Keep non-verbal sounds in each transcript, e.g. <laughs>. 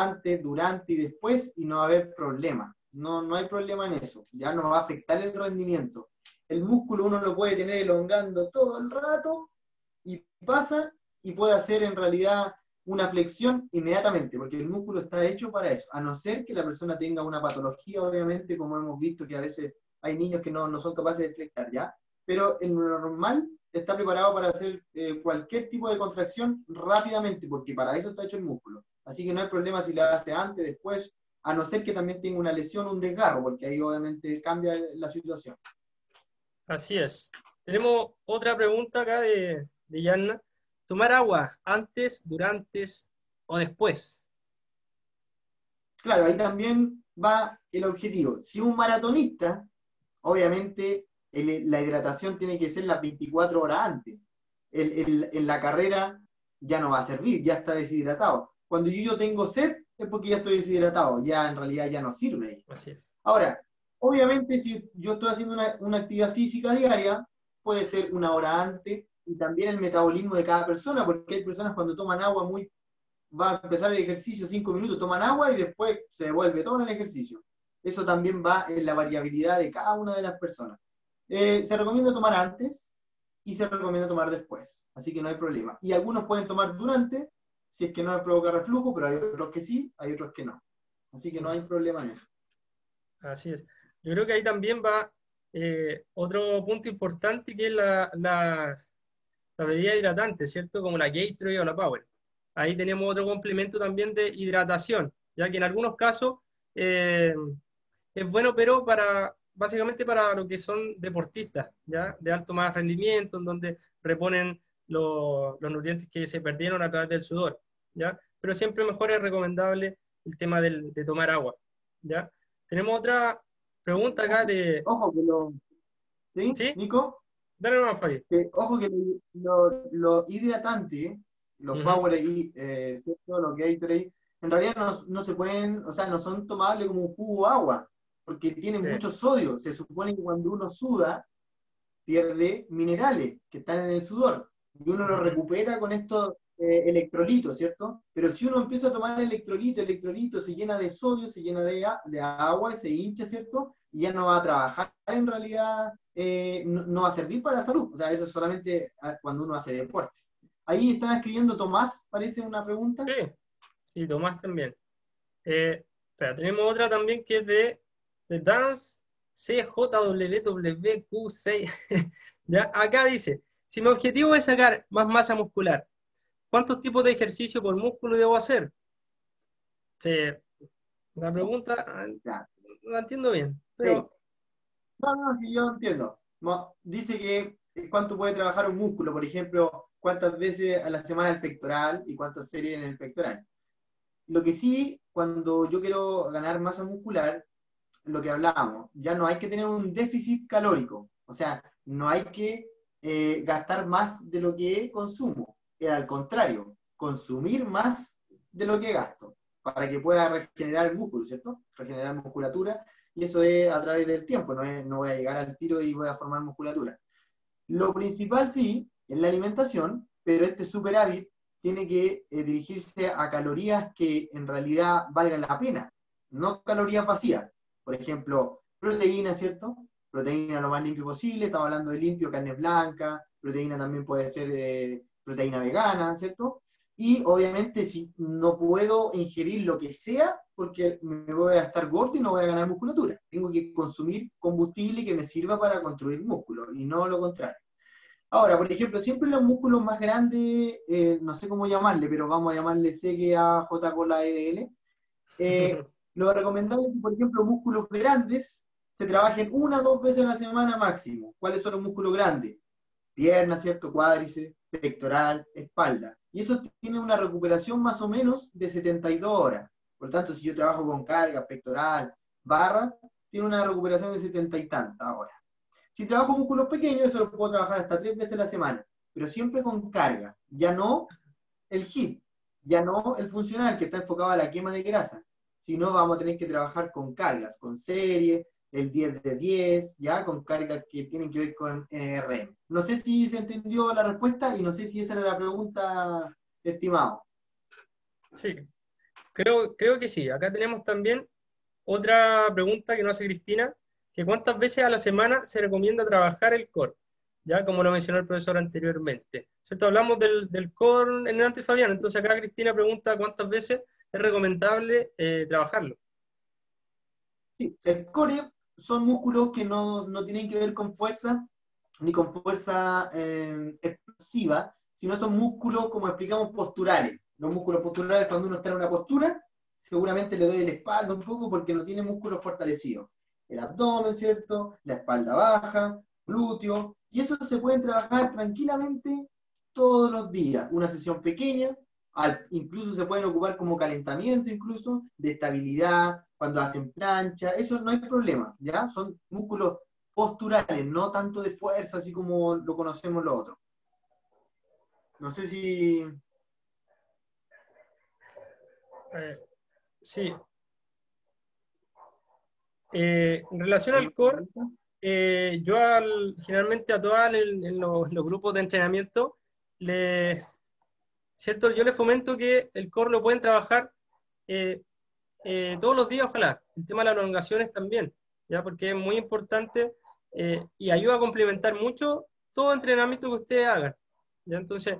antes, durante y después y no va a haber problema. No, no hay problema en eso. Ya no va a afectar el rendimiento. El músculo uno lo puede tener elongando todo el rato y pasa y puede hacer en realidad una flexión inmediatamente, porque el músculo está hecho para eso, a no ser que la persona tenga una patología, obviamente, como hemos visto que a veces hay niños que no, no son capaces de flexar, ¿ya? Pero el normal está preparado para hacer eh, cualquier tipo de contracción rápidamente, porque para eso está hecho el músculo. Así que no hay problema si la hace antes, después, a no ser que también tenga una lesión o un desgarro, porque ahí obviamente cambia la situación. Así es. Tenemos otra pregunta acá de, de Yanna. ¿Tomar agua antes, durante o después? Claro, ahí también va el objetivo. Si un maratonista, obviamente la hidratación tiene que ser las 24 horas antes. en la carrera ya no va a servir, ya está deshidratado. Cuando yo, tengo sed, es porque ya estoy deshidratado, ya en realidad ya no sirve. Así es. Ahora, obviamente si yo estoy haciendo una, una actividad física diaria, puede ser una hora antes, y también el metabolismo de cada persona, porque hay personas cuando toman agua muy, va a empezar el ejercicio cinco minutos, toman agua y después se devuelve todo en el ejercicio. Eso también va en la variabilidad de cada una de las personas. Eh, se recomienda tomar antes y se recomienda tomar después, así que no hay problema. Y algunos pueden tomar durante, si es que no les provoca reflujo, pero hay otros que sí, hay otros que no. Así que no hay problema en eso. Así es. Yo creo que ahí también va eh, otro punto importante que es la, la bebida hidratante, ¿cierto? Como la Gatorade o la Power. Ahí tenemos otro complemento también de hidratación, ya que en algunos casos eh, es bueno, pero para básicamente para lo que son deportistas, ¿ya? De alto más rendimiento, en donde reponen los nutrientes que se perdieron a través del sudor, ¿ya? Pero siempre mejor es recomendable el tema del, de tomar agua, ¿ya? Tenemos otra pregunta acá de... Ojo, que lo... ¿Sí? ¿Sí? ¿Nico? Dale una Fabi. ojo que los lo hidratantes, los Power eh, lo que hay ahí, en realidad no, no, se pueden, o sea, no son tomables como un jugo de agua, porque tienen mucho sodio. Se supone que cuando uno suda, pierde minerales que están en el sudor, y uno lo recupera con estos eh, electrolitos, ¿cierto? Pero si uno empieza a tomar electrolito, electrolito se llena de sodio, se llena de, de agua, se hincha, ¿cierto? Y ya no va a trabajar en realidad eh, no, va a servir para la salud. O sea, eso es solamente ah, cuando uno hace deporte. Ahí estaba escribiendo Tomás, parece una pregunta. Sí, sí Tomás también. Eh, tenemos otra también que es de, de Dance CJWWQ6. <laughs> ya, acá dice, si mi objetivo es sacar más masa muscular, ¿cuántos tipos de ejercicio por músculo debo hacer? la pregunta no la entiendo bien, pero... No, no, yo entiendo. dice que eh, cuánto puede trabajar un músculo, por ejemplo, cuántas veces a la semana el pectoral y cuántas series en el pectoral. Lo que sí, cuando yo quiero ganar masa muscular, lo que hablábamos, ya no hay que tener un déficit calórico, o sea, no hay que eh, gastar más de lo que consumo, era al contrario, consumir más de lo que gasto, para que pueda regenerar el músculo, ¿cierto? Regenerar musculatura y eso es a través del tiempo, no, no voy a llegar al tiro y voy a formar musculatura. Lo principal sí, es la alimentación, pero este superávit tiene que eh, dirigirse a calorías que en realidad valgan la pena, no calorías vacías. Por ejemplo, proteína, ¿cierto? Proteína lo más limpio posible, estamos hablando de limpio, carne blanca, proteína también puede ser eh, proteína vegana, ¿cierto? Y obviamente si no puedo ingerir lo que sea, porque me voy a estar gordo y no voy a ganar musculatura. Tengo que consumir combustible que me sirva para construir músculo y no lo contrario. Ahora, por ejemplo, siempre los músculos más grandes, eh, no sé cómo llamarle, pero vamos a llamarle CGA, J con la EDL. Eh, <laughs> lo recomendable es que, por ejemplo, músculos grandes se trabajen una o dos veces a la semana máximo. ¿Cuáles son los músculos grandes? Pierna, ¿cierto? Cuádriceps, pectoral, espalda. Y eso tiene una recuperación más o menos de 72 horas. Por lo tanto, si yo trabajo con carga, pectoral, barra, tiene una recuperación de 70 y tantas horas. Si trabajo músculos pequeños, eso lo puedo trabajar hasta tres veces a la semana, pero siempre con carga, ya no el HIT, ya no el funcional que está enfocado a la quema de grasa, sino vamos a tener que trabajar con cargas, con serie, el 10 de 10, ya con cargas que tienen que ver con NRM. No sé si se entendió la respuesta y no sé si esa era la pregunta, estimado. Sí. Creo, creo que sí. Acá tenemos también otra pregunta que nos hace Cristina, que cuántas veces a la semana se recomienda trabajar el core, ya como lo mencionó el profesor anteriormente. ¿Cierto? Hablamos del, del core en el antes Fabián, entonces acá Cristina pregunta cuántas veces es recomendable eh, trabajarlo. Sí, el core son músculos que no, no tienen que ver con fuerza, ni con fuerza eh, explosiva, sino son músculos, como explicamos, posturales. Los músculos posturales, cuando uno está en una postura, seguramente le doy la espalda un poco porque no tiene músculos fortalecidos. El abdomen, ¿cierto? La espalda baja, glúteo, y eso se puede trabajar tranquilamente todos los días. Una sesión pequeña, incluso se pueden ocupar como calentamiento, incluso de estabilidad, cuando hacen plancha, eso no hay problema, ¿ya? Son músculos posturales, no tanto de fuerza, así como lo conocemos los otros. No sé si... Eh, sí. Eh, en relación al core, eh, yo generalmente a todas en, los, grupos de entrenamiento, ¿cierto? yo les fomento que el core lo pueden trabajar todos los días, ojalá. El tema de las elongaciones también, ¿ya? porque es muy importante eh, y ayuda a complementar mucho todo entrenamiento que ustedes hagan. ¿ya? Entonces,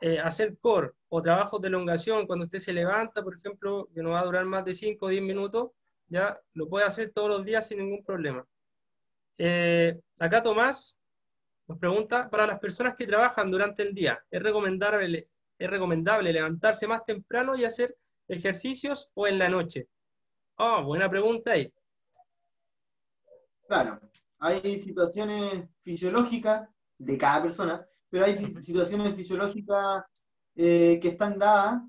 eh, hacer core o trabajos de elongación cuando usted se levanta, por ejemplo, que no va a durar más de 5 o 10 minutos, ya lo puede hacer todos los días sin ningún problema. Eh, acá Tomás nos pregunta, para las personas que trabajan durante el día, ¿es recomendable, ¿es recomendable levantarse más temprano y hacer ejercicios o en la noche? Oh, buena pregunta ahí. Claro, hay situaciones fisiológicas de cada persona, pero hay situaciones fisiológicas eh, que están dadas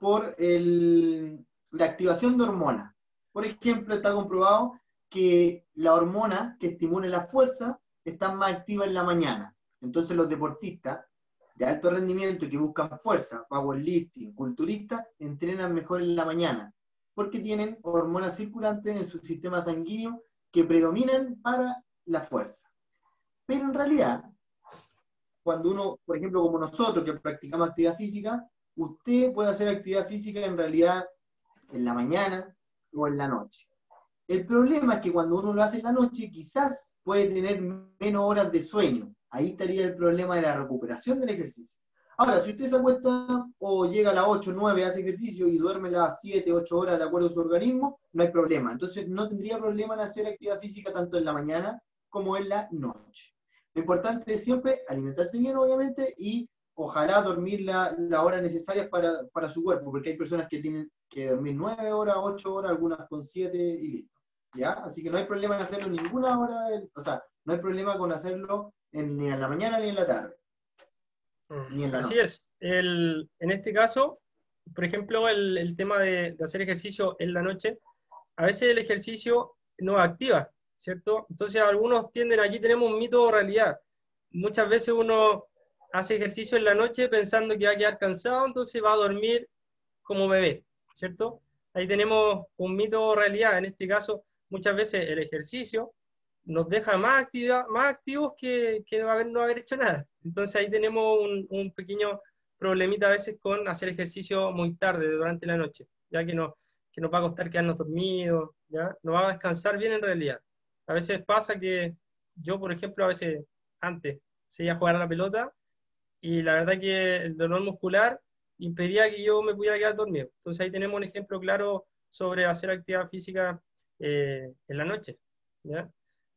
por la activación de hormonas. Por ejemplo, está comprobado que la hormona que estimula la fuerza está más activa en la mañana. Entonces los deportistas de alto rendimiento que buscan fuerza, powerlifting, culturistas, entrenan mejor en la mañana, porque tienen hormonas circulantes en su sistema sanguíneo que predominan para la fuerza. Pero en realidad, cuando uno, por ejemplo, como nosotros que practicamos actividad física, usted puede hacer actividad física en realidad en la mañana o en la noche. El problema es que cuando uno lo hace en la noche, quizás puede tener menos horas de sueño. Ahí estaría el problema de la recuperación del ejercicio. Ahora, si usted se acuesta o llega a las 8, 9, hace ejercicio y duerme las 7, 8 horas de acuerdo a su organismo, no hay problema. Entonces, no tendría problema en hacer actividad física tanto en la mañana como en la noche. Lo importante es siempre alimentarse bien, obviamente, y ojalá dormir la, la hora necesaria para, para, su cuerpo, porque hay personas que tienen que dormir 9 horas, 8 horas, algunas con 7 y listo. ¿Ya? Así que no hay problema en hacerlo ninguna hora, o sea, no hay problema con hacerlo ni en la mañana ni en la tarde. Así es. El, en este caso, por ejemplo, el, el tema de, de, hacer ejercicio en la noche, a veces el ejercicio no activa, ¿cierto? Entonces algunos tienden, aquí tenemos un mito o realidad. Muchas veces uno hace ejercicio en la noche pensando que va a quedar cansado, entonces va a dormir como bebé, ¿cierto? Ahí tenemos un mito o realidad. En este caso, muchas veces el ejercicio nos deja más, actividad, más activos que, que haber, no haber hecho nada. Entonces ahí tenemos un, un, pequeño problemita a veces con hacer ejercicio muy tarde, durante la noche, ya que, no, que nos va a costar quedarnos dormidos, ¿ya? no va a descansar bien en realidad. A veces pasa que yo, por ejemplo, a veces antes se iba a jugar a la pelota y la verdad que el dolor muscular impedía que yo me pudiera quedar dormido. Entonces ahí tenemos un ejemplo claro sobre hacer actividad física eh, en la noche. ¿ya?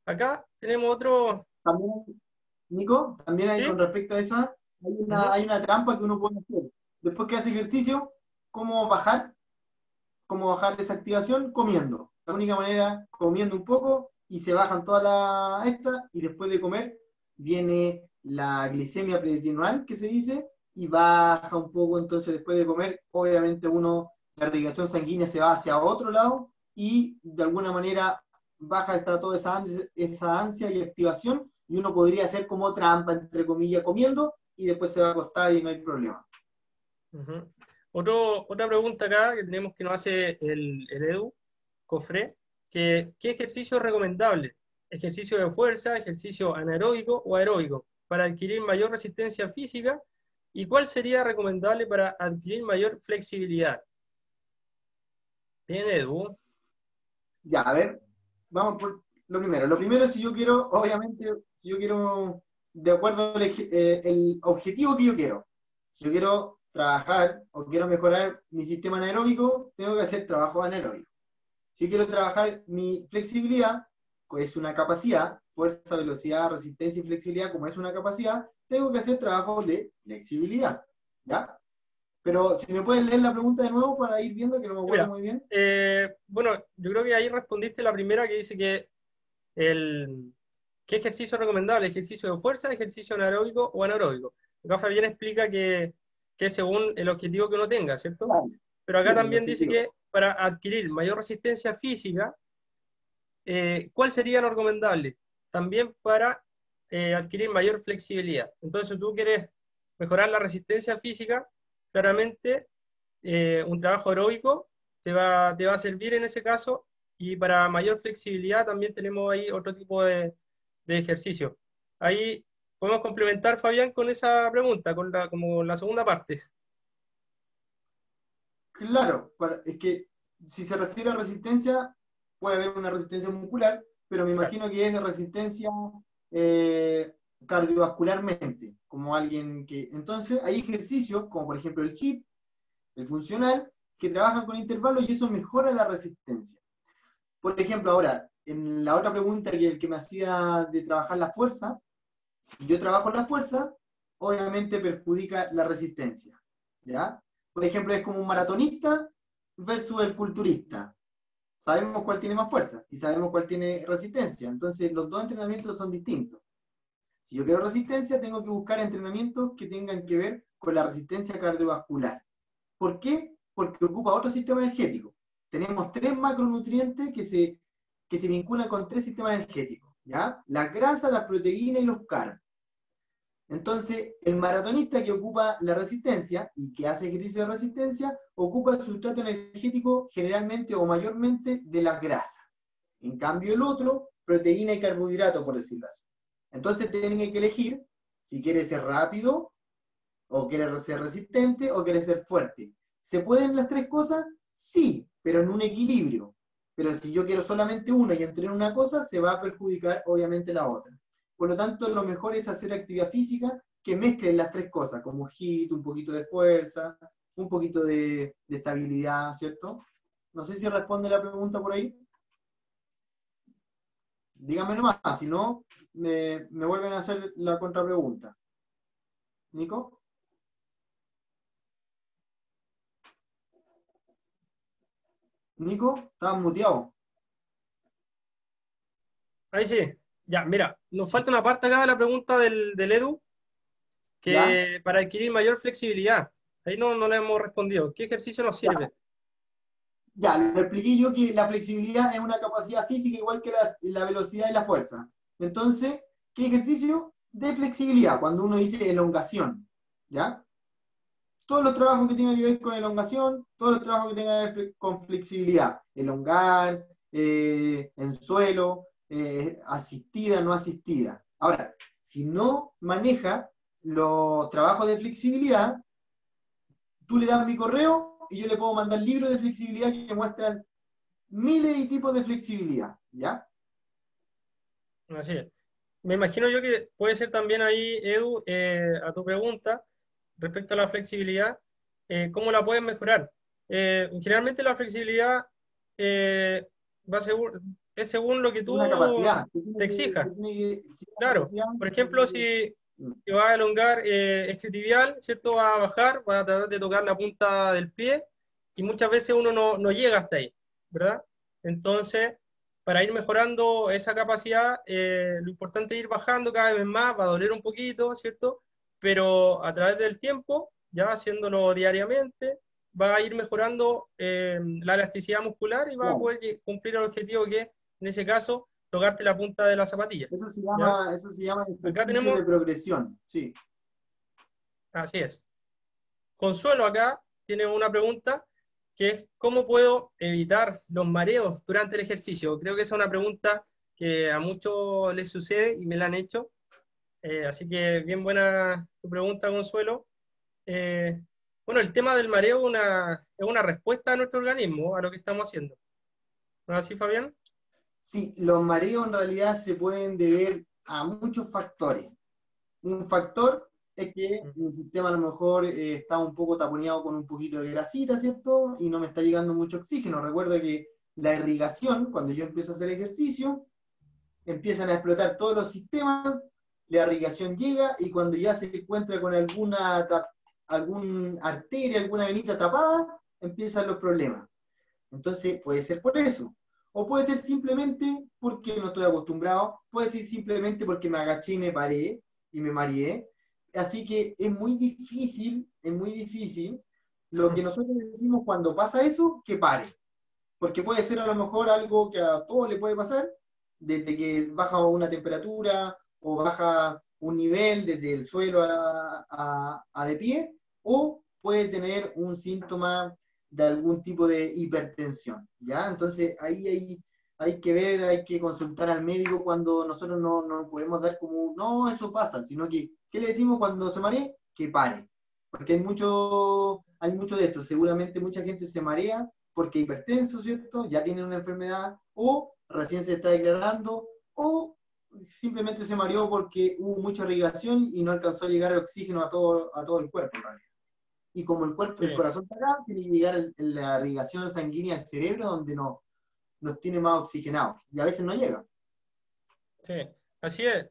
Acá tenemos otro... También, Nico, también hay con respecto a esa, hay una, hay una trampa que uno puede hacer. Después que hace ejercicio, ¿cómo bajar? ¿Cómo bajar esa activación? Comiendo. La única manera, comiendo un poco y se bajan toda la esta y después de comer viene la glicemia preditinual que se dice y baja un poco, entonces después de comer, obviamente uno, la irrigación sanguínea se va hacia otro lado y de alguna manera baja está toda esa ansia, esa ansia y activación y uno podría hacer como trampa, entre comillas, comiendo y después se va a acostar y no hay problema. Otro, otra pregunta acá que tenemos que nos hace el, el Edu, Cofre, que ¿qué ejercicio es recomendable? ¿Ejercicio de fuerza, ejercicio anaeróbico o aeróbico para adquirir mayor resistencia física? ¿Y cuál sería recomendable para adquirir mayor flexibilidad? Bien, Edu. Ya, a ver, vamos por lo primero. Lo primero, si yo quiero, obviamente, si yo quiero, de acuerdo al eh, el objetivo que yo quiero, si yo quiero trabajar o quiero mejorar mi sistema anaeróbico, tengo que hacer trabajo anaeróbico. Si quiero trabajar mi flexibilidad, que es una capacidad, fuerza, velocidad, resistencia y flexibilidad, como es una capacidad, tengo que hacer trabajo de flexibilidad. ¿Ya? Pero si me pueden leer la pregunta de nuevo para ir viendo que no me acuerdo muy bien. Eh, bueno, yo creo que ahí respondiste la primera que dice que el, ¿qué ejercicio es recomendable? ¿Ejercicio de fuerza, ejercicio anaeróbico o anaeróbico? Acá Fabián explica que, que según el objetivo que uno tenga, ¿cierto? Pero acá también dice que para adquirir mayor resistencia física, eh, ¿cuál sería lo recomendable? También para eh, adquirir mayor flexibilidad. Entonces, si tú quieres mejorar la resistencia física, claramente eh, un trabajo aeróbico te va, te va a servir en ese caso y para mayor flexibilidad también tenemos ahí otro tipo de, de ejercicio. Ahí podemos complementar, Fabián, con esa pregunta, con la, como la segunda parte. Claro, es que si se refiere a resistencia, puede haber una resistencia muscular, pero me imagino que es de resistencia eh, cardiovascularmente, como alguien que... Entonces hay ejercicios, como por ejemplo el HIIT, el funcional, que trabajan con intervalos y eso mejora la resistencia. Por ejemplo, ahora, en la otra pregunta que el que me hacía de trabajar la fuerza, si yo trabajo la fuerza, obviamente perjudica la resistencia. ¿ya? Por ejemplo, es como un maratonista versus el culturista. Sabemos cuál tiene más fuerza y sabemos cuál tiene resistencia. Entonces, los dos entrenamientos son distintos. Si yo quiero resistencia, tengo que buscar entrenamientos que tengan que ver con la resistencia cardiovascular. ¿Por qué? Porque ocupa otro sistema energético. Tenemos tres macronutrientes que se, que se vinculan con tres sistemas energéticos. ¿ya? Las grasas, las proteínas y los carbos. Entonces, el maratonista que ocupa la resistencia y que hace ejercicio de resistencia, ocupa el sustrato energético generalmente o mayormente de la grasa. En cambio, el otro, proteína y carbohidrato, por decirlo así. Entonces tienen que elegir si quiere ser rápido, o quiere ser resistente, o quiere ser fuerte. ¿Se pueden las tres cosas? Sí, pero en un equilibrio. Pero si yo quiero solamente una y entreno una cosa, se va a perjudicar obviamente la otra. Por lo tanto, lo mejor es hacer actividad física que mezcle las tres cosas, como HIIT, un poquito de fuerza, un poquito de, de estabilidad, ¿cierto? No sé si responde la pregunta por ahí. Díganme nomás, si no, me, vuelven a hacer la contrapregunta. ¿Nico? Nico, estás muteado. Ahí sí. Ya, mira, nos falta una parte acá de la pregunta del, Edu, que para adquirir mayor flexibilidad. Ahí no, no le hemos respondido. ¿Qué ejercicio nos sirve? Ya, le expliqué yo que la flexibilidad es una capacidad física igual que la velocidad y la fuerza. Entonces, ¿qué ejercicio? De flexibilidad, cuando uno dice elongación, ¿ya? Todos los trabajos que tengan que ver con elongación, todos los trabajos que tengan que ver con flexibilidad, elongar, eh, en suelo, eh, asistida, no asistida. Ahora, si no maneja los trabajos de flexibilidad, tú le das mi correo y yo le puedo mandar libros de flexibilidad que muestran miles de tipos de flexibilidad, ¿ya? Así es. Me imagino yo que puede ser también ahí, Edu, eh, a tu pregunta respecto a la flexibilidad, eh, ¿cómo la puedes mejorar? Eh, generalmente la flexibilidad va a es según lo que tú te exijas. Claro, por ejemplo, si, mm. vas a elongar escritivial, ¿cierto? Va a bajar, va a tratar de tocar la punta del pie y muchas veces uno no, no llega hasta ahí, ¿verdad? Entonces, para ir mejorando esa capacidad, eh, lo importante es ir bajando cada vez más, va a doler un poquito, ¿cierto? Pero a través del tiempo, ya haciéndolo diariamente, va a ir mejorando eh, la elasticidad muscular y va a poder cumplir el objetivo que, en ese caso, tocarte la punta de la zapatilla. Eso se llama, eso se llama acá tenemos, de progresión, sí. Así es. Consuelo acá tiene una pregunta que es cómo puedo evitar los mareos durante el ejercicio. Creo que esa es una pregunta que a muchos les sucede y me la han hecho. Eh, así que bien buena tu pregunta, Consuelo. Eh, Bueno, el tema del mareo es una, es una respuesta de nuestro organismo a lo que estamos haciendo. ¿No es así, Fabián? Sí, los mareos en realidad se pueden deber a muchos factores. Un factor es que mi sistema a lo mejor eh, está un poco taponeado con un poquito de grasita, ¿cierto? Y no me está llegando mucho oxígeno. Recuerda que la irrigación, cuando yo empiezo a hacer ejercicio, empiezan a explotar todos los sistemas, la irrigación llega y cuando ya se encuentra con alguna algún arteria, alguna venita tapada, empiezan los problemas. Entonces puede ser por eso. O puede ser simplemente porque no estoy acostumbrado, puede ser simplemente porque me agaché y me paré y me mareé. Así que es muy difícil, es muy difícil lo que nosotros decimos cuando pasa eso, que pare. Porque puede ser a lo mejor algo que a todos le puede pasar, desde que baja una temperatura o baja un nivel desde el suelo a, a de pie, o puede tener un síntoma de algún tipo de hipertensión, ¿ya? Entonces ahí hay, hay que ver, hay que consultar al médico cuando nosotros no, no podemos dar como, no, eso pasa, sino que, ¿qué le decimos cuando se maree? Que pare, porque hay mucho, hay mucho de esto, seguramente mucha gente se marea porque hipertenso, ¿cierto? Ya tiene una enfermedad, o recién se está declarando, o simplemente se mareó porque hubo mucha irrigación y no alcanzó a llegar el oxígeno a todo, a todo el cuerpo, realidad y como el cuerpo, el corazón está acá, tiene que llegar la irrigación sanguínea al cerebro donde no, nos tiene más oxigenado y a veces no llega. Sí, así es.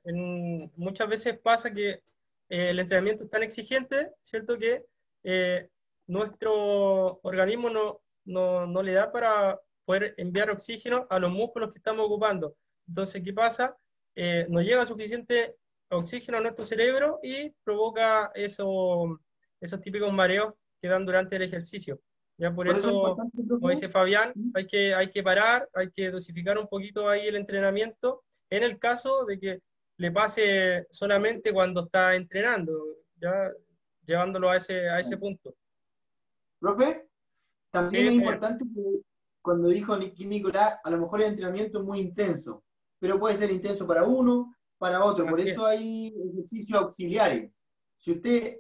muchas veces pasa que eh, el entrenamiento es tan exigente, ¿cierto? Que eh, nuestro organismo no, no, no, le da para poder enviar oxígeno a los músculos que estamos ocupando. Entonces, ¿qué pasa? Eh, no llega suficiente oxígeno a nuestro cerebro y provoca eso esos típicos mareos que dan durante el ejercicio. Ya por, eso, como dice Fabián, hay que, hay que parar, hay que dosificar un poquito ahí el entrenamiento, en el caso de que le pase solamente cuando está entrenando, ya llevándolo a ese, a ese punto. Profe, también es importante que cuando dijo Nicolás, a lo mejor el entrenamiento es muy intenso, pero puede ser intenso para uno, para otro, por eso hay ejercicios auxiliares. Si usted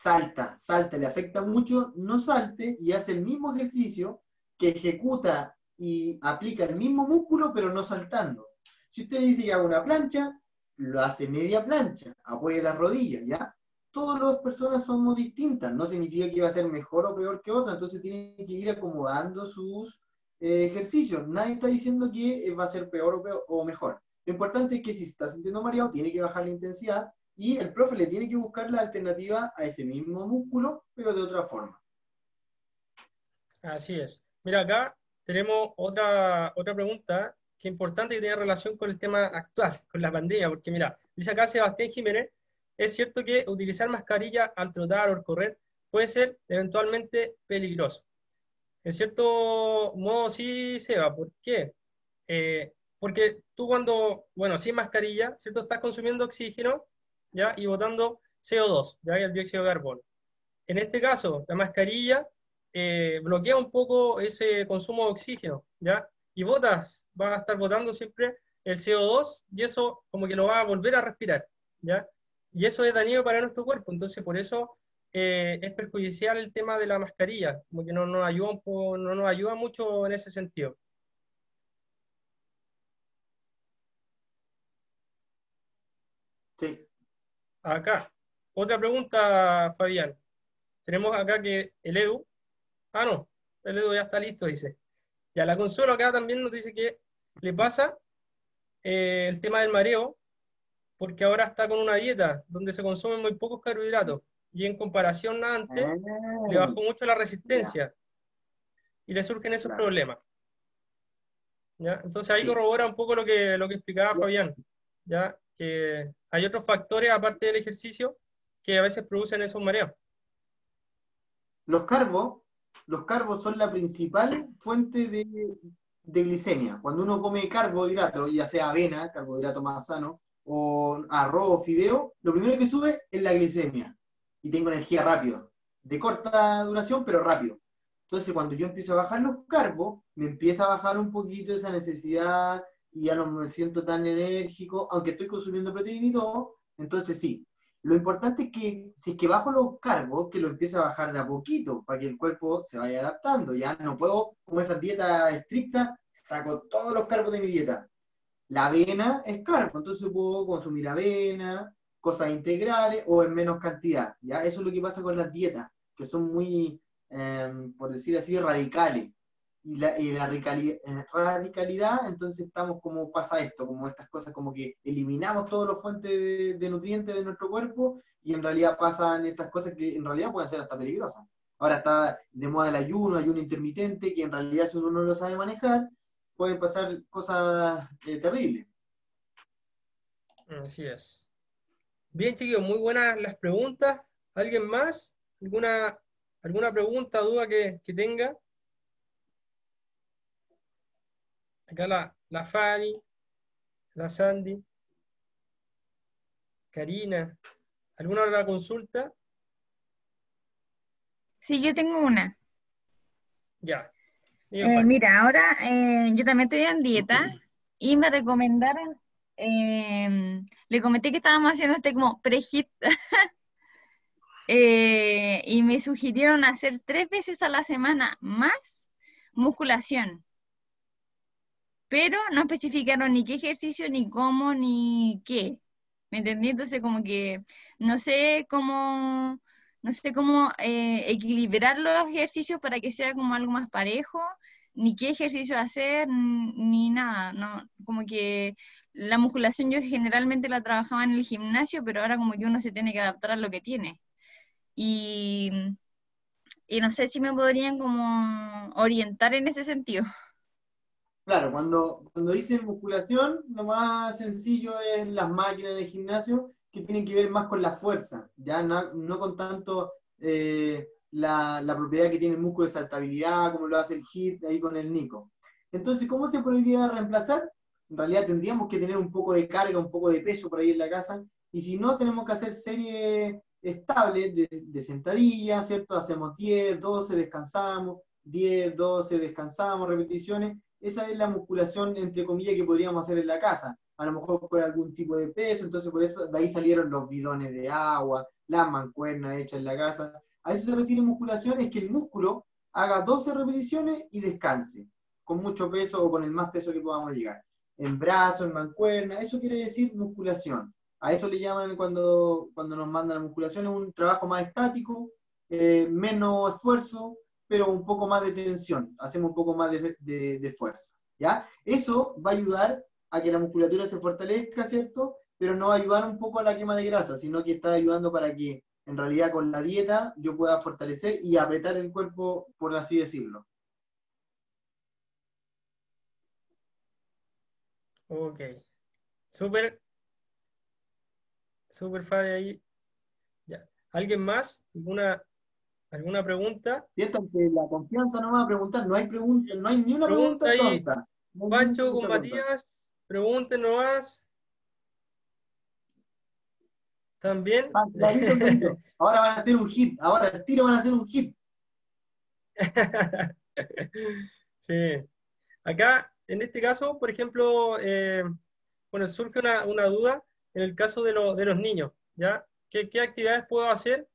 salta, salta, le afecta mucho, no salte y hace el mismo ejercicio que ejecuta y aplica el mismo músculo, pero no saltando. Si usted dice que haga una plancha, lo hace media plancha, apoya las rodillas, ¿ya? Todas las personas somos distintas, no significa que va a ser mejor o peor que otra, entonces tiene que ir acomodando sus eh, ejercicios. Nadie está diciendo que eh, va a ser peor o, peor o mejor. Lo importante es que si está sintiendo mareado, tiene que bajar la intensidad y el profe le tiene que buscar la alternativa a ese mismo músculo, pero de otra forma. Así es. Mira, acá tenemos otra, otra pregunta que es importante que tiene relación con el tema actual, con la pandemia, porque mira, dice acá Sebastián Jiménez, es cierto que utilizar mascarilla al trotar o al correr puede ser eventualmente peligroso. En cierto modo sí, Seba, ¿por qué? Eh, porque tú cuando, bueno, sin mascarilla, ¿cierto? Estás consumiendo oxígeno ¿ya? y botando CO2, ¿ya? el dióxido de carbono. En este caso, la mascarilla eh, bloquea un poco ese consumo de oxígeno, ¿ya? y botas, va a estar botando siempre el CO2 y eso como que lo va a volver a respirar, ¿ya? Y eso es dañino para nuestro cuerpo, entonces por eso eh, es perjudicial el tema de la mascarilla, como que no nos ayuda, no nos ayuda mucho en ese sentido. Sí. Acá, otra pregunta, Fabián. Tenemos acá que el Edu, ah, no, el Edu ya está listo, dice. Ya la Consuelo acá también nos dice que le pasa eh, el tema del mareo, porque ahora está con una dieta donde se consumen muy pocos carbohidratos y en comparación a antes le bajó ah. mucho la resistencia y le surgen esos problemas. ¿Ya? Entonces ahí corrobora un poco lo que, lo que explicaba Fabián, ¿ya? Hay otros factores aparte del ejercicio que a veces producen esos mareos. Los carbos, los carbos son la principal fuente de, glicemia. Cuando uno come carbohidratos, ya sea avena, carbohidrato más sano, o arroz fideo, lo primero que sube es la glicemia. Y tengo energía rápido, de corta duración, pero rápido. Entonces, cuando yo empiezo a bajar los carbos, me empieza a bajar un poquito esa necesidad y ya no me siento tan enérgico, aunque estoy consumiendo proteína y todo, entonces sí. Lo importante es que si es que bajo los cargos, que lo empiece a bajar de a poquito, para que el cuerpo se vaya adaptando. Ya no puedo, como esa dieta estricta, saco todos los cargos de mi dieta. La avena es carbo, entonces puedo consumir avena, cosas integrales o en menos cantidad. ¿ya? Eso es lo que pasa con las dietas, que son muy, em, por decir así, radicales. Y la, eh, radicalidad, entonces estamos como pasa esto, como estas cosas, como que eliminamos todas las fuentes de, nutrientes de nuestro cuerpo y en realidad pasan estas cosas que en realidad pueden ser hasta peligrosas. Ahora está de moda el ayuno, ayuno intermitente, que en realidad si uno no lo sabe manejar, pueden pasar cosas eh, terribles. Así es. Bien, chicos, muy buenas las preguntas. ¿Alguien más? ¿Alguna, alguna pregunta, duda que, tenga? Acá la, la Fanny, la Sandy, Karina. ¿Alguna otra consulta? Sí, yo tengo una. Ya. Eh, mira, ahora eh, yo también estoy en dieta y me recomendaron, em, le comenté que estábamos haciendo este como pre-hit <laughs> eh, y me sugirieron hacer tres veces a la semana más musculación, pero no especificaron ni qué ejercicio, ni cómo, ni qué. ¿Me entendí? Entonces como que no sé cómo no sé cómo eh, equilibrar los ejercicios para que sea como algo más parejo, ni qué ejercicio hacer, ni nada, no, como que la musculación yo generalmente la trabajaba en el gimnasio, pero ahora como que uno se tiene que adaptar a lo que tiene. Y, y no sé si me podrían como orientar en ese sentido. Claro, cuando, cuando dicen musculación, lo más sencillo es las máquinas en el gimnasio, que tienen que ver más con la fuerza, ya no, con tanto eh, la, la, propiedad que tiene el músculo de saltabilidad, como lo hace el HIT ahí con el Nico. Entonces, ¿cómo se podría reemplazar? En realidad tendríamos que tener un poco de carga, un poco de peso por ahí en la casa, y si no, tenemos que hacer series estables de, de sentadillas, ¿cierto? Hacemos 10, 12, descansamos, 10, 12, descansamos, repeticiones. Esa es la musculación, entre comillas, que podríamos hacer en la casa a lo mejor con algún tipo de peso, entonces por eso de ahí salieron los bidones de agua, la mancuerna hecha en la casa. A eso se refiere musculación, es que el músculo haga 12 repeticiones y descanse, con mucho peso o con el más peso que podamos llegar. En brazo, en mancuerna, eso quiere decir musculación. A eso le llaman cuando, cuando nos mandan la musculación, es un trabajo más estático, eh, menos esfuerzo, pero un poco más de tensión, hacemos un poco más de, de, fuerza. ¿ya? Eso va a ayudar a que la musculatura se fortalezca, ¿cierto? Pero no va a ayudar un poco a la quema de grasa, sino que está ayudando para que en realidad con la dieta yo pueda fortalecer y apretar el cuerpo, por así decirlo. Ok. Súper. Súper Fabi ahí. Ya. ¿Alguien más? ¿Alguna, alguna pregunta? Siéntanse la confianza no va a preguntar, no hay pregunta, no hay ni una pregunta, tonta. Pancho con Matías. Pregunten nomás. También. Ah, ahora van a hacer un hit. Ahora el tiro van a hacer un hit. <laughs> sí. Acá, en este caso, por ejemplo, eh, bueno, surge una, duda en el caso de, de los niños, ¿ya? ¿Qué, actividades puedo hacer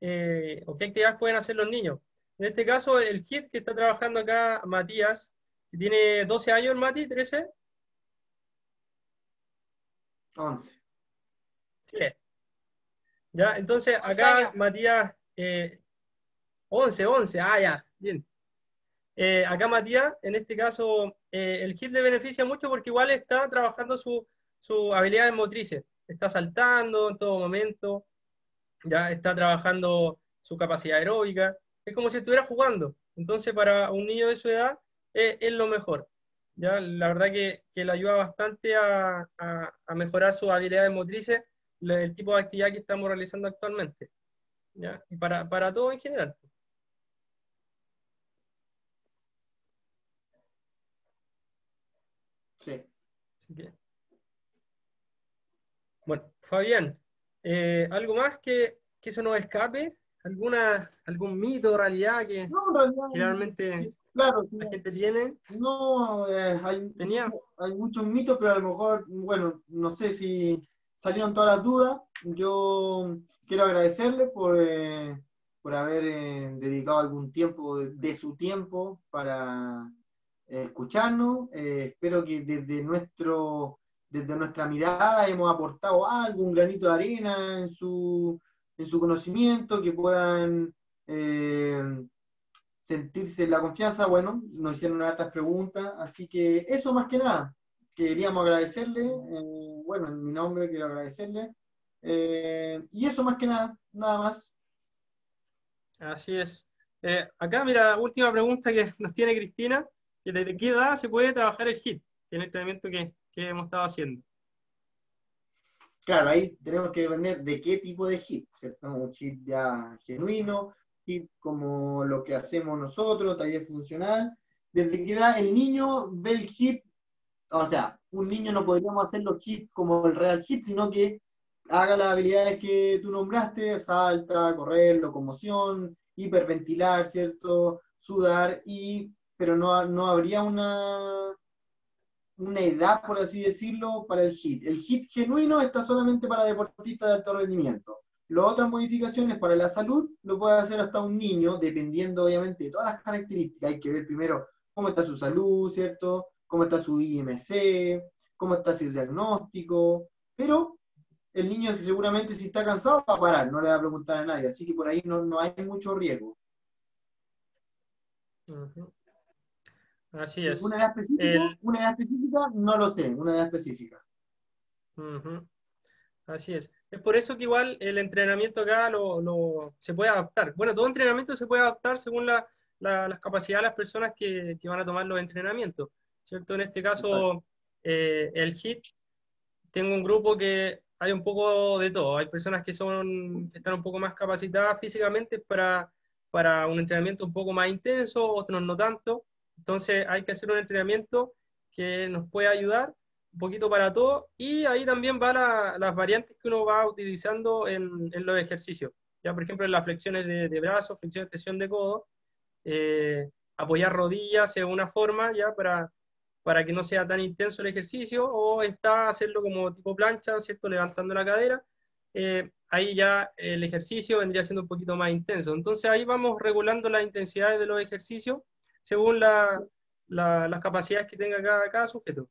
eh, o qué actividades pueden hacer los niños? En este caso, el hit que está trabajando acá Matías, que tiene 12 años, Mati, 13. 11. Sí. Ya, entonces acá Matías, eh, 11, 11, ah, ya, bien. Eh, acá Matías, en este caso, eh, el hit le beneficia mucho porque igual está trabajando su, su habilidades motrices. Está saltando en todo momento, ya está trabajando su capacidad aeróbica. Es como si estuviera jugando. Entonces, para un niño de su edad, es lo mejor. ¿ya? La verdad que, que le ayuda bastante a, a, mejorar sus habilidades motrices, el tipo de actividad que estamos realizando actualmente, ¿ya? Y para, para todo en general. Sí. Bueno, Fabián, eh, ¿algo más que, que se nos escape? ¿Alguna, ¿Algún mito realidad que no, realidad, generalmente claro, la gente tiene. No, eh, hay, hay muchos mitos, pero a lo mejor, bueno, no sé si salieron todas las dudas. Yo quiero agradecerle por, eh, por haber eh, dedicado algún tiempo de, su tiempo para eh, escucharnos. espero que desde, nuestro, desde nuestra mirada hemos aportado algo, un granito de arena en su, en su conocimiento, que puedan sentirse la confianza. Bueno, nos hicieron hartas preguntas, así que eso más que nada. Queríamos agradecerle, bueno, en mi nombre quiero agradecerle eh, y eso más que nada, nada más. Así es. Eh, acá, mira, última pregunta que nos tiene Cristina, ¿desde qué edad se puede trabajar el HIT, que es el entrenamiento que, que hemos estado haciendo? Claro, ahí tenemos que depender de qué tipo de HIT, ¿cierto? Un HIT ya genuino, HIT como lo que hacemos nosotros, taller funcional. Desde qué edad el niño ve el HIT, o sea, un niño no podríamos hacer los HIT como el real HIT, sino que haga las habilidades que tú nombraste, salta, correr, locomoción, hiperventilar, ¿cierto? Sudar, y, pero no, no habría una, una edad, por así decirlo, para el HIT. El HIT genuino está solamente para deportistas de alto rendimiento. Las otras modificaciones para la salud lo puede hacer hasta un niño, dependiendo obviamente de todas las características. Hay que ver primero cómo está su salud, ¿cierto? Cómo está su IMC, cómo está su diagnóstico, pero el niño seguramente si está cansado va a parar, no le va a preguntar a nadie, así que por ahí no, hay mucho riesgo. Así es. ¿Una edad, específica? No lo sé, una edad específica. Así es. Es por eso que igual el entrenamiento acá lo, se puede adaptar. Bueno, todo entrenamiento se puede adaptar según las capacidades de las personas que, van a tomar los entrenamientos. ¿Cierto? En este caso, eh, el HIT, tengo un grupo que hay un poco de todo. Hay personas que, son, que están un poco más capacitadas físicamente para, para un entrenamiento un poco más intenso, otros no tanto. Entonces hay que hacer un entrenamiento que nos pueda ayudar un poquito para todo y ahí también van las variantes que uno va utilizando en, en, los ejercicios. Ya, por ejemplo, en las flexiones de, de brazos, flexión, extensión de codo, eh, apoyar rodillas de una forma ya para, para que no sea tan intenso el ejercicio, o está hacerlo como tipo plancha, ¿cierto? Levantando la cadera, eh, ahí ya el ejercicio vendría siendo un poquito más intenso. Entonces ahí vamos regulando las intensidades de los ejercicios según las capacidades que tenga cada, cada sujeto.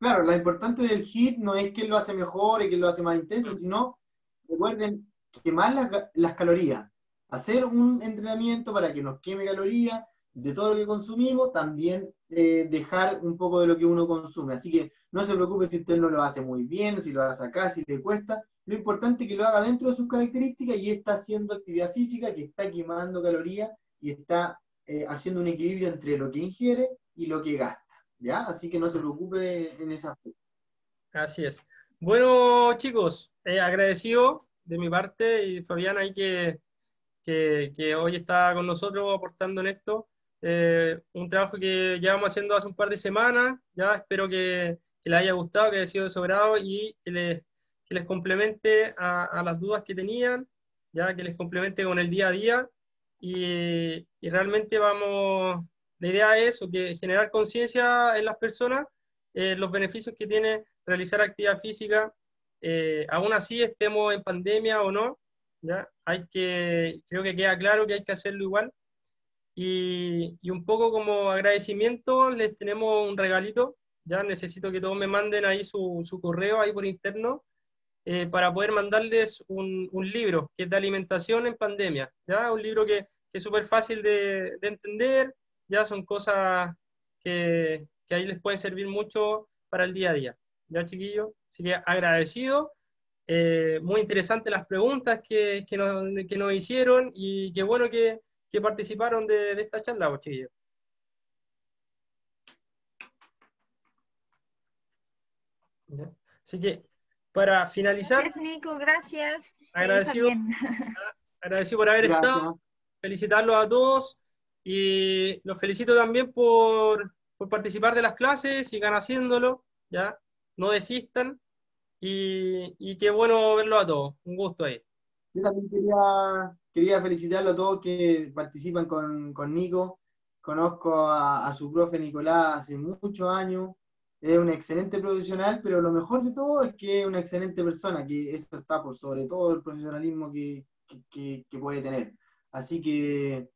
Claro, lo importante del HIT no es que lo hace mejor y que lo hace más intenso, sino, recuerden, quemar las, las calorías. Hacer un entrenamiento para que nos queme calorías de todo lo que consumimos, también eh, dejar un poco de lo que uno consume. Así que no se preocupe si usted no lo hace muy bien, si lo hace acá, si le cuesta. Lo importante es que lo haga dentro de sus características y está haciendo actividad física, que está quemando calorías y está eh, haciendo un equilibrio entre lo que ingiere y lo que gasta. ¿ya? Así que no se preocupe en esa Así es. Bueno, chicos, eh, agradecido de mi parte y Fabián ahí que, que, que hoy está con nosotros aportando en esto. Eh, un trabajo que llevamos haciendo hace un par de semanas, ya espero que, les haya gustado, que haya sido de su grado y que les, que les complemente a, las dudas que tenían, ya que les complemente con el día a día y, y realmente vamos, la idea es que generar conciencia en las personas, eh, los beneficios que tiene realizar actividad física, eh, aún así estemos en pandemia o no, ya hay que, creo que queda claro que hay que hacerlo igual y, un poco como agradecimiento les tenemos un regalito. Ya necesito que todos me manden ahí su, su correo ahí por interno eh, para poder mandarles un, un, libro que es de alimentación en pandemia. Ya un libro que, que es súper fácil de, de, entender. Ya son cosas que, que ahí les pueden servir mucho para el día a día. Ya chiquillos, así que agradecido. Eh, muy interesantes las preguntas que, que, nos, que nos hicieron y qué bueno que, participaron de, esta charla, chiquillos. Así que, para finalizar. Gracias, Nico, gracias. Agradecido, <laughs> agradecido por haber estado. Felicitarlos a todos y los felicito también por, por participar de las clases, sigan haciéndolo, ¿ya? No desistan y, y qué bueno verlo a todos. Un gusto ahí. Yo también quería Quería felicitarlo a todos que participan con, con Nico. Conozco a, su profe Nicolás hace muchos años. Es un excelente profesional, pero lo mejor de todo es que es una excelente persona, que eso está por sobre todo el profesionalismo que, que, que puede tener. Así que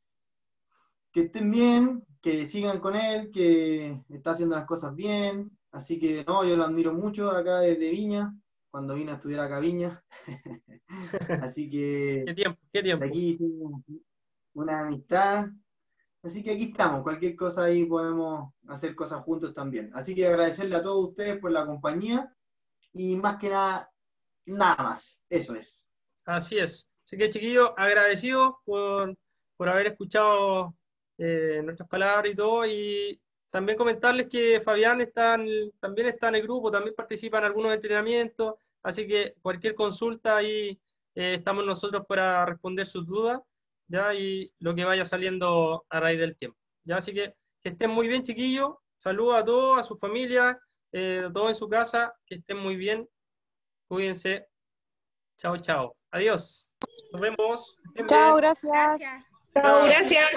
que estén bien, que sigan con él, que está haciendo las cosas bien. Así que no, yo lo admiro mucho acá desde Viña, cuando vine a estudiar acá a Viña. <laughs> Así que. <laughs> ¿Qué tiempo? ¿Qué tiempo? Aquí hicimos una amistad. Así que aquí estamos, cualquier cosa ahí podemos hacer cosas juntos también. Así que agradecerle a todos ustedes por la compañía y más que nada, nada más. Eso es. Así es. Así que chiquillos, agradecidos por, por haber escuchado eh, nuestras palabras y todo. Y también comentarles que Fabián está también está en el grupo, también participa en algunos entrenamientos, así que cualquier consulta ahí eh, estamos nosotros para responder sus dudas, ¿ya? Y lo que vaya saliendo a raíz del tiempo, ¿ya? Así que que estén muy bien, chiquillos. Saludos a todos, a su familia, eh, a todos en su casa, que estén muy bien. Cuídense. Chao, chao. Adiós. Nos vemos. Chao, gracias. Gracias.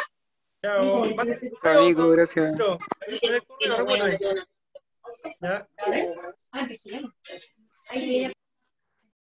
Chao. Gracias. Chao. Amigo, gracias. ¿Ya?